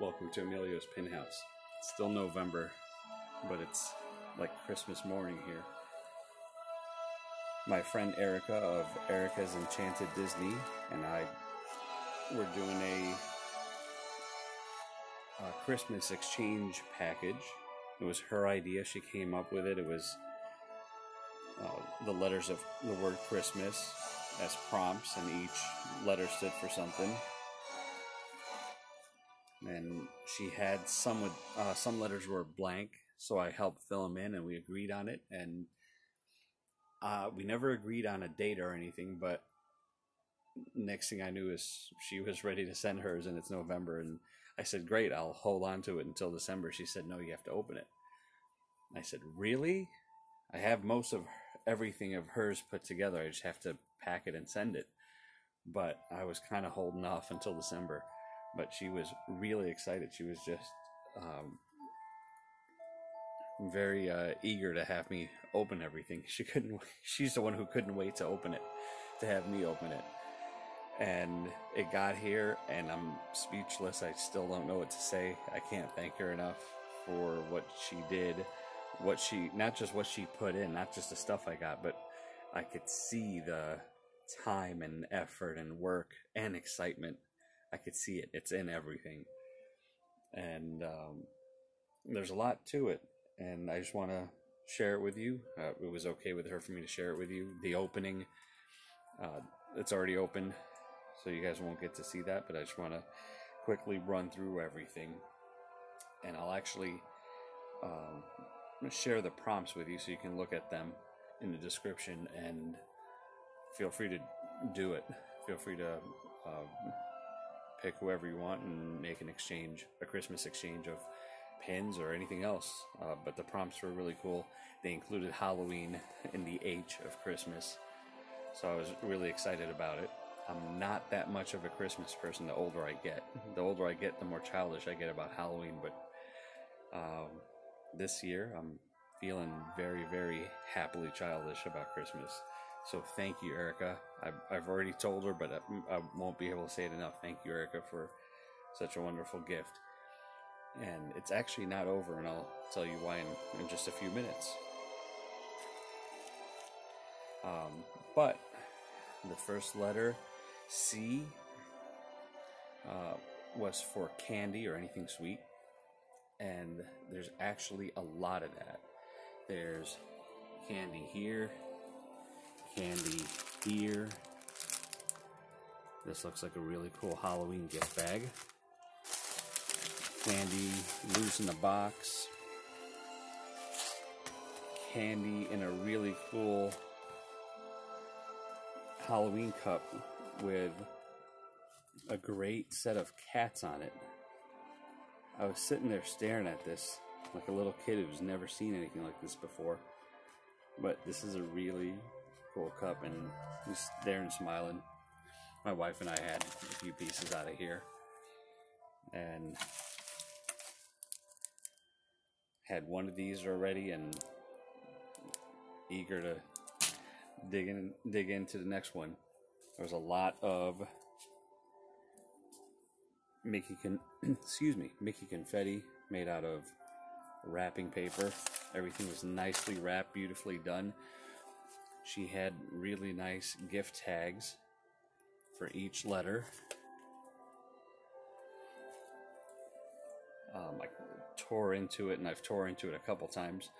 Welcome to Emilio's Pin House. It's still November, but it's like Christmas morning here. My friend Erika of Erika's Enchanted Disney and I were doing a, a Christmas exchange package. It was her idea. She came up with it. It was uh, the letters of the word Christmas as prompts, and each letter stood for something and she had some with uh, some letters were blank, so I helped fill them in, and we agreed on it. And uh, we never agreed on a date or anything, but next thing I knew is she was ready to send hers, and it's November. And I said, "Great, I'll hold on to it until December." She said, "No, you have to open it." I said, "Really? I have most of everything of hers put together. I just have to pack it and send it." But I was kind of holding off until December but she was really excited. She was just um, very uh, eager to have me open everything. She couldn't. She's the one who couldn't wait to open it, to have me open it. And it got here, and I'm speechless. I still don't know what to say. I can't thank her enough for what she did, what she not just what she put in, not just the stuff I got, but I could see the time and effort and work and excitement I could see it. It's in everything, and um, there's a lot to it. And I just want to share it with you. Uh, it was okay with her for me to share it with you. The opening, uh, it's already open, so you guys won't get to see that. But I just want to quickly run through everything, and I'll actually um, share the prompts with you so you can look at them in the description and feel free to do it. Feel free to. Uh, pick whoever you want and make an exchange, a Christmas exchange of pins or anything else. Uh, but the prompts were really cool. They included Halloween in the H of Christmas. So I was really excited about it. I'm not that much of a Christmas person the older I get. The older I get, the more childish I get about Halloween. But um, this year, I'm feeling very, very happily childish about Christmas. So thank you, Erika. I've, I've already told her, but I, I won't be able to say it enough. Thank you, Erika, for such a wonderful gift. And it's actually not over, and I'll tell you why in, in just a few minutes. Um, but the first letter, C, uh, was for candy or anything sweet. And there's actually a lot of that. There's candy here, candy here. This looks like a really cool Halloween gift bag. Candy loose in the box. Candy in a really cool Halloween cup with a great set of cats on it. I was sitting there staring at this like a little kid who's never seen anything like this before. But this is a really cool cup and just there and smiling. My wife and I had a few pieces out of here and had one of these already and eager to dig in dig into the next one. There was a lot of Mickey con excuse me, Mickey confetti made out of wrapping paper. Everything was nicely wrapped, beautifully done. She had really nice gift tags for each letter. Um, I tore into it, and I've tore into it a couple times,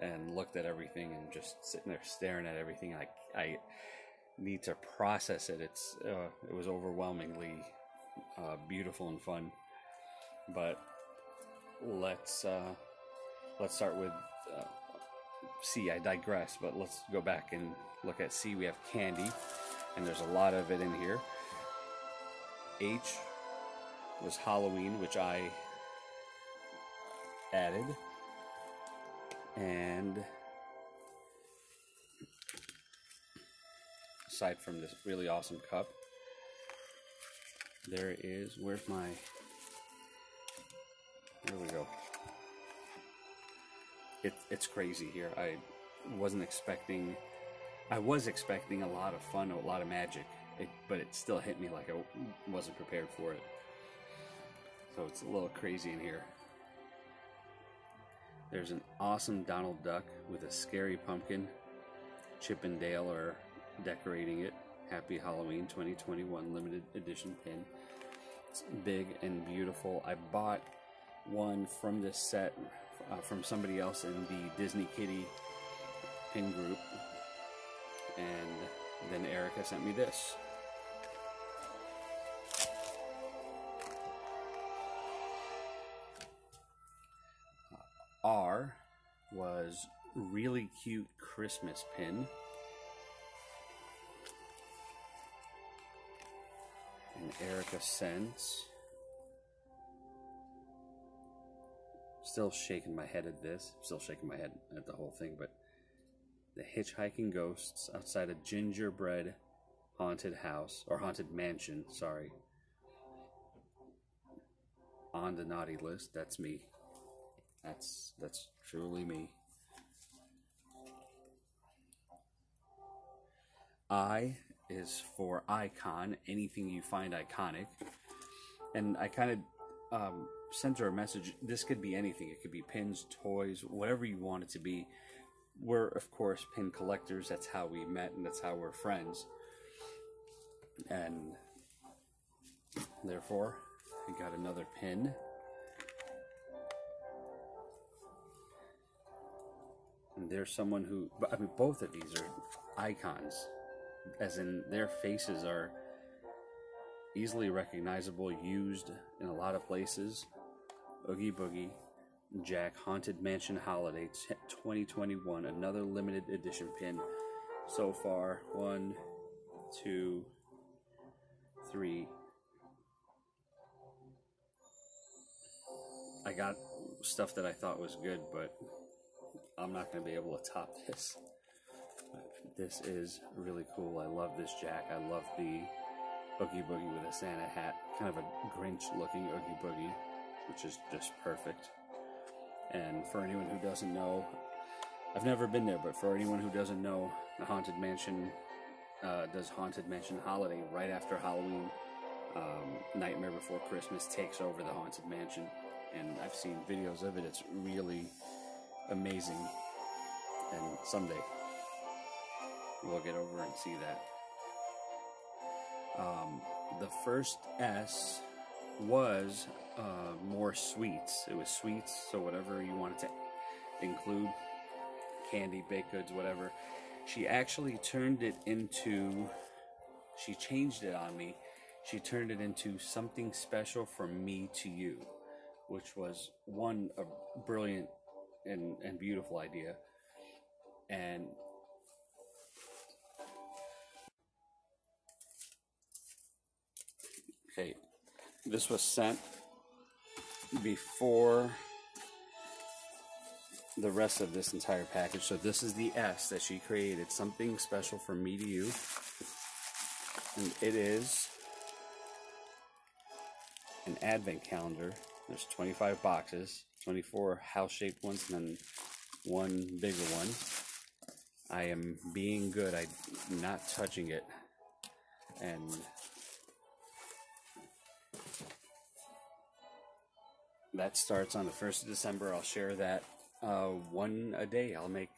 and looked at everything, and just sitting there staring at everything. I I need to process it. It's uh, it was overwhelmingly uh, beautiful and fun. But let's uh, let's start with C, I digress, but let's go back and look at C. We have candy, and there's a lot of it in here. H was Halloween, which I added. And aside from this really awesome cup, there is, where's my, there we go it, it's crazy here. I wasn't expecting. I was expecting a lot of fun, a lot of magic, it, but it still hit me like I wasn't prepared for it. So it's a little crazy in here. There's an awesome Donald Duck with a scary pumpkin. Chip and Dale are decorating it. Happy Halloween 2021 limited edition pin. It's big and beautiful. I bought one from this set uh, from somebody else in the Disney Kitty pin group. And then Erika sent me this. R was really cute Christmas pin. And Erika sent. Still shaking my head at this. Still shaking my head at the whole thing, but the hitchhiking ghosts outside a gingerbread haunted house or haunted mansion, sorry. On the naughty list, that's me. That's that's truly me. I is for icon, anything you find iconic. And I kind of um, sent her a message. This could be anything. It could be pins, toys, whatever you want it to be. We're, of course, pin collectors. That's how we met and that's how we're friends. And therefore, I got another pin. And there's someone who, I mean, both of these are icons, as in their faces are easily recognizable, used in a lot of places. Oogie Boogie, Jack, Haunted Mansion Holiday 2021, another limited edition pin. So far, one, two, three. I got stuff that I thought was good, but I'm not going to be able to top this. This is really cool. I love this Jack. I love the Oogie Boogie with a Santa hat. Kind of a Grinch looking Oogie Boogie, which is just perfect. And for anyone who doesn't know, I've never been there, but for anyone who doesn't know, the Haunted Mansion uh, does Haunted Mansion Holiday right after Halloween. Um, Nightmare Before Christmas takes over the Haunted Mansion, and I've seen videos of it. It's really amazing. And someday we'll get over and see that. Um, the first S was uh, more sweets. It was sweets, so whatever you wanted to include candy, baked goods, whatever. She actually turned it into, she changed it on me. She turned it into something special from me to you, which was one, a brilliant and, and beautiful idea. And okay, this was sent before the rest of this entire package. So this is the S that she created, something special for me to you. And it is an advent calendar. There's 25 boxes, 24 house-shaped ones, and then one bigger one. I am being good. I'm not touching it. And that starts on the 1st of December. I'll share that uh, one a day. I'll make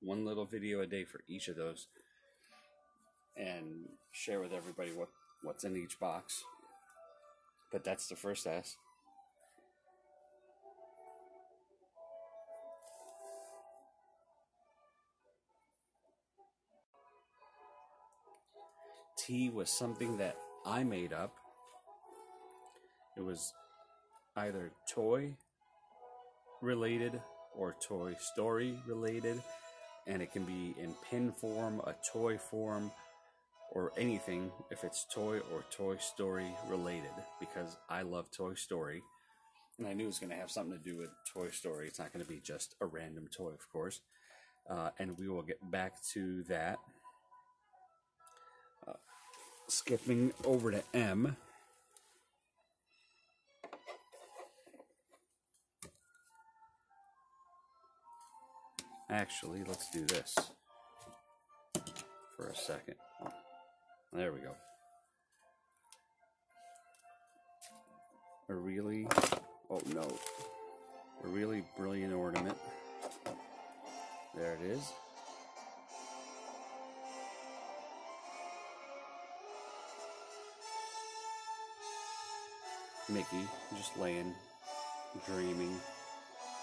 one little video a day for each of those and share with everybody what, what's in each box. But that's the first S. T was something that I made up. It was either toy related or Toy Story related, and it can be in pin form, a toy form, or anything if it's toy or Toy Story related, because I love Toy Story. And I knew it was going to have something to do with Toy Story. It's not going to be just a random toy, of course. Uh, and we will get back to that. Uh, skipping over to M. Actually, let's do this for a second. There we go. a really, oh no, a really brilliant ornament. There it is. Mickey just laying, dreaming.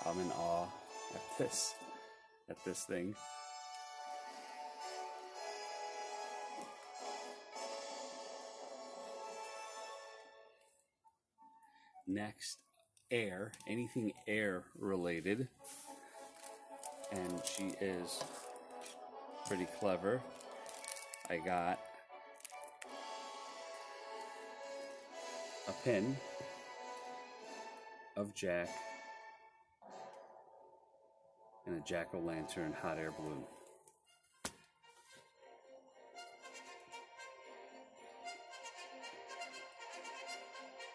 I'm in awe at this, at this thing. Next, air, anything air related. And she is pretty clever. I got a pin of Jack a jack o' lantern hot air balloon.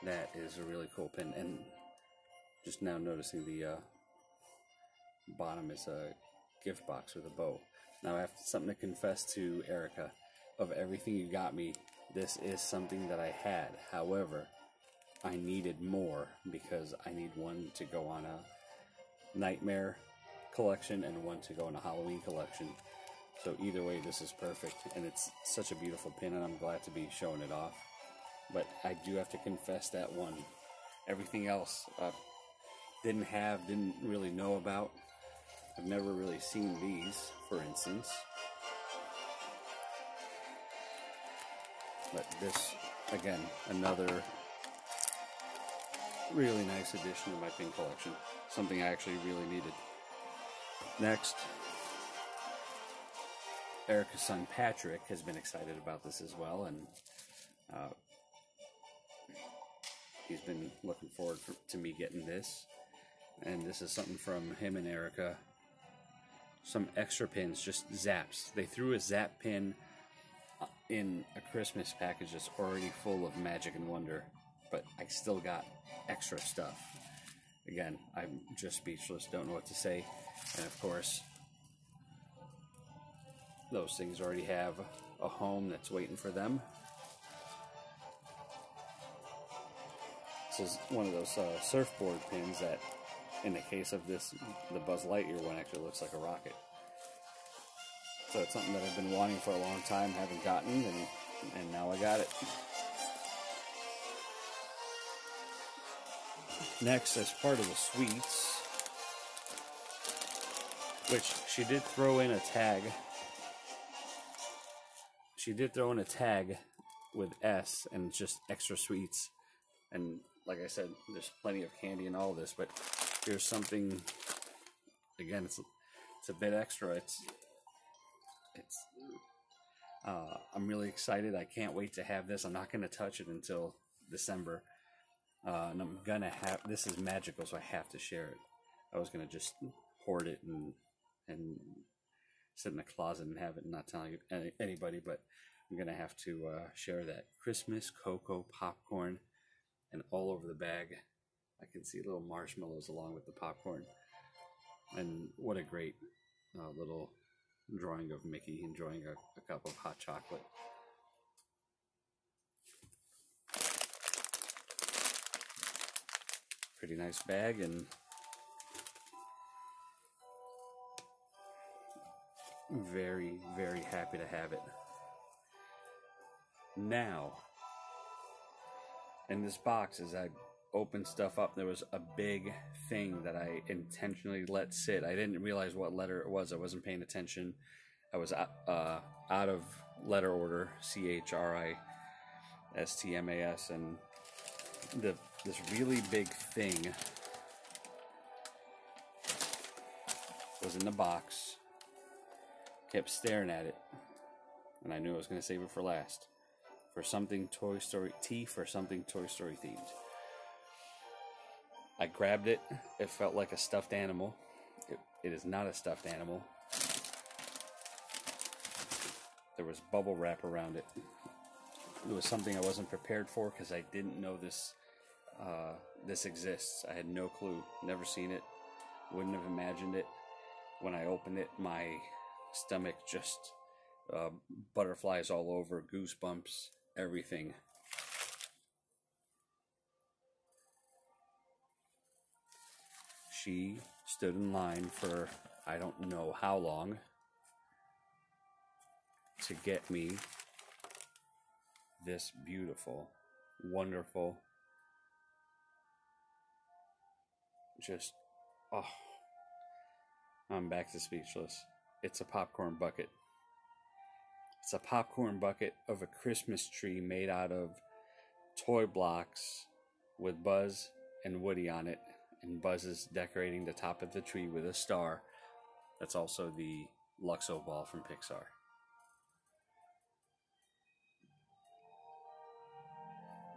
That is a really cool pin, and just now noticing the uh, bottom is a gift box with a bow. Now I have something to confess to Erika. Of everything you got me, this is something that I had. However, I needed more because I need one to go on a nightmare collection and one to go in a Halloween collection. So either way, this is perfect, and it's such a beautiful pin, and I'm glad to be showing it off. But I do have to confess that one. Everything else, uh, didn't have, didn't really know about. I've never really seen these, for instance. But this, again, another really nice addition to my pin collection. Something I actually really needed. Next, Erika's son Patrick has been excited about this as well, and uh, he's been looking forward for, to me getting this. And this is something from him and Erika. Some extra pins, just zaps. They threw a zap pin uh, in a Christmas package that's already full of magic and wonder, but I still got extra stuff. Again, I'm just speechless, don't know what to say. And of course, those things already have a home that's waiting for them. This is one of those uh, surfboard pins that, in the case of this, the Buzz Lightyear one actually looks like a rocket. So it's something that I've been wanting for a long time, haven't gotten, and, and now I got it. Next, as part of the sweets, which she did throw in a tag. She did throw in a tag with S and just extra sweets. And like I said, there's plenty of candy in all this, but here's something again, it's it's a bit extra. It's it's uh, I'm really excited. I can't wait to have this. I'm not going to touch it until December. Uh, and I'm gonna have this is magical, so I have to share it. I was gonna just hoard it and and sit in the closet and have it and not tell any, anybody, but I'm gonna have to uh, share that Christmas cocoa popcorn and all over the bag. I can see little marshmallows along with the popcorn, and what a great uh, little drawing of Mickey enjoying a, a cup of hot chocolate. Pretty nice bag and very, very happy to have it. Now, in this box, as I opened stuff up, there was a big thing that I intentionally let sit. I didn't realize what letter it was. I wasn't paying attention. I was uh, out of letter order, C H R I S T M A S, and the this really big thing was in the box. Kept staring at it, and I knew I was going to save it for last. For something Toy Story T for something Toy Story themed. I grabbed it. It felt like a stuffed animal. It, it is not a stuffed animal. There was bubble wrap around it. It was something I wasn't prepared for because I didn't know this uh, this exists. I had no clue, never seen it, wouldn't have imagined it. When I opened it, my stomach just uh, butterflies all over, goosebumps, everything. she stood in line for I don't know how long to get me this beautiful, wonderful, just, oh, I'm back to speechless. It's a popcorn bucket. It's a popcorn bucket of a Christmas tree made out of toy blocks with Buzz and Woody on it, and Buzz is decorating the top of the tree with a star. That's also the Luxo ball from Pixar.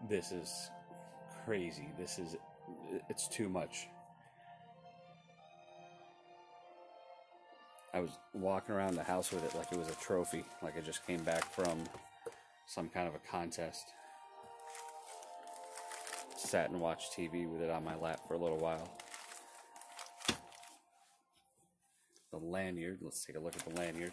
This is crazy. This is it's too much. I was walking around the house with it like it was a trophy, like I just came back from some kind of a contest. Sat and watched TV with it on my lap for a little while. The lanyard, let's take a look at the lanyard.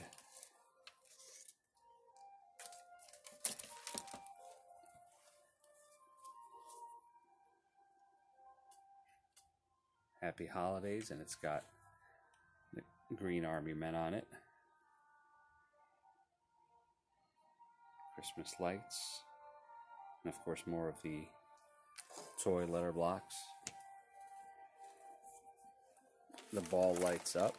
Happy Holidays, and it's got Green Army men on it. Christmas lights, and of course, more of the toy letter blocks. The ball lights up.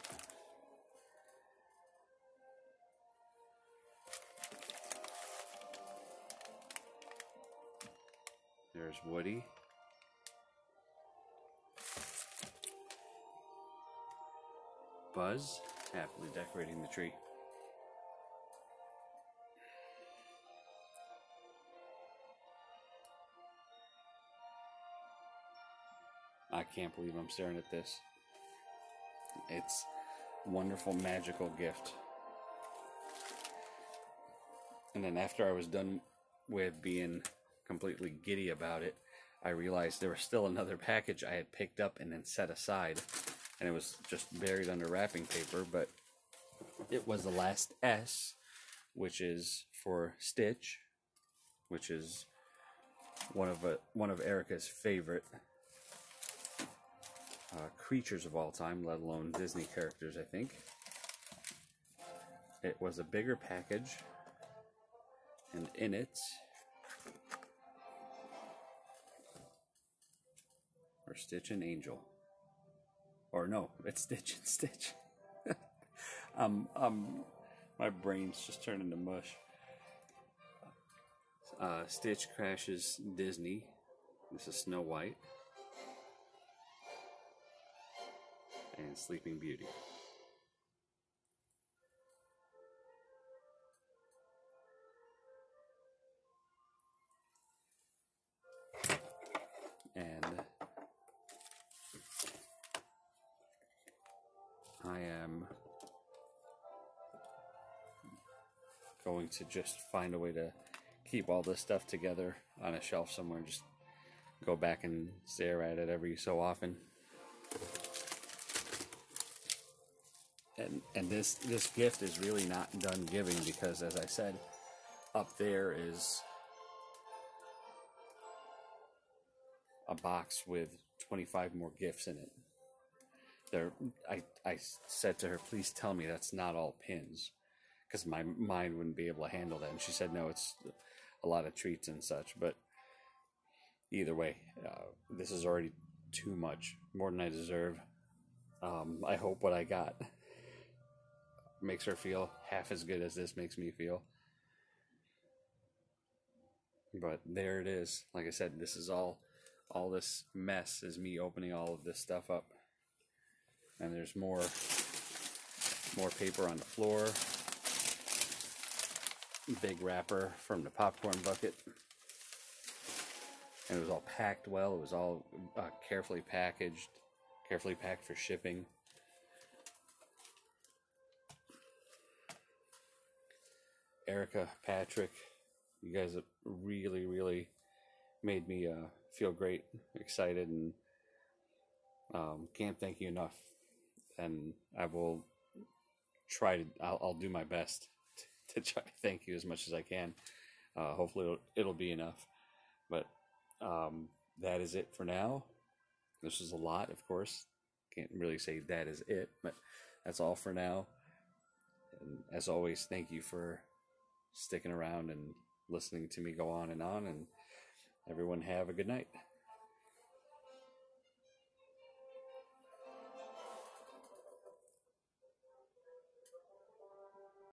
There's Woody. Buzz happily decorating the tree. I can't believe I'm staring at this. It's a wonderful magical gift. And then after I was done with being completely giddy about it, I realized there was still another package I had picked up and then set aside and it was just buried under wrapping paper, but it was the last S, which is for Stitch, which is one of a, one of Erika's favorite uh, creatures of all time, let alone Disney characters. I think it was a bigger package, and in it are Stitch and Angel. Or no, it's Stitch and Stitch. um, um, my brain's just turning to mush. Uh, Stitch crashes Disney. This is Snow White. And Sleeping Beauty. Am going to just find a way to keep all this stuff together on a shelf somewhere just go back and stare at it every so often. And and this this gift is really not done giving because as I said, up there is a box with 25 more gifts in it there I, I said to her please tell me that's not all pins. Because my mind wouldn't be able to handle that. And she said no it's a lot of treats and such. But either way uh, this is already too much more than i deserve. Um, i hope what i got makes her feel half as good as this makes me feel. But there it is. Like i said this is all all this mess is me opening all of this stuff up and there's more more paper on the floor. Big wrapper from the popcorn bucket. And it was all packed well. It was all uh, carefully packaged carefully packed for shipping. Erika patrick you guys have really really made me uh, feel great excited and um, can't thank you enough and I will try to. I'll, I'll do my best to, try to thank you as much as I can. Uh, hopefully, it'll, it'll, be enough. But um, that is it for now. This is a lot, of course. can't really say that is it, but that's all for now. And as always, thank you for sticking around and listening to me go on and on. And everyone have a good night.